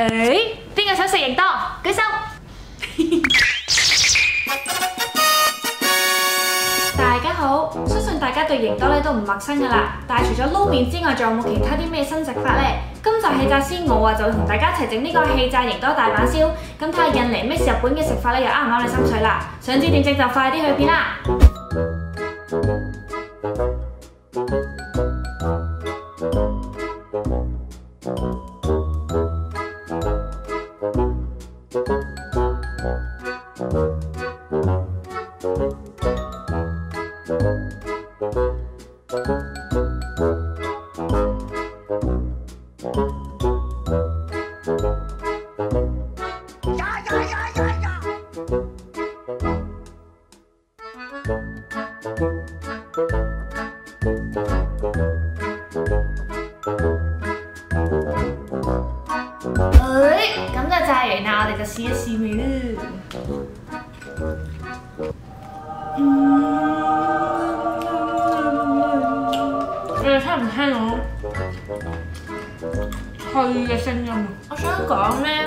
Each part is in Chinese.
誒，邊個想食型多？舉手。大家好，相信大家對型多咧都唔陌生噶啦。但係除咗撈麵之外，仲有冇其他啲咩新食法呢？今集气炸师我啊就同大家一齊整呢個氣炸型多大阪燒。咁睇下印尼 mix 日本嘅食法咧，又啱唔啱你心水啦？想知點整就快啲去片啦！咁就炸完啦，我哋就試一試味啦。你哋聽唔聽到脆嘅聲音啊？我想講咧，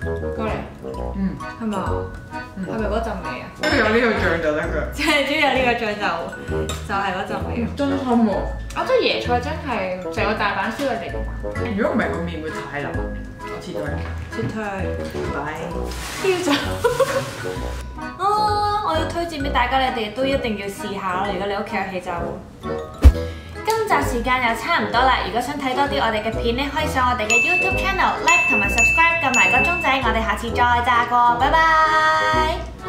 過嚟，嗯，係咪啊？係咪嗰陣味啊？跟住有呢個醬就得㗎。即係只要有呢個醬就就係嗰陣味。真心喎！我覺得椰菜真係成個大阪燒嘅靈魂。如果唔係個面會太腍，我切咗佢。切推。拜。要走啊！我要推薦俾大家，你哋都一定要試下咯。如果你屋企有氣炸鍋。今集時間又差唔多啦，如果想睇多啲我哋嘅片咧，可以上我哋嘅 YouTube channel like 同埋 subscribe 次再炸過，拜拜。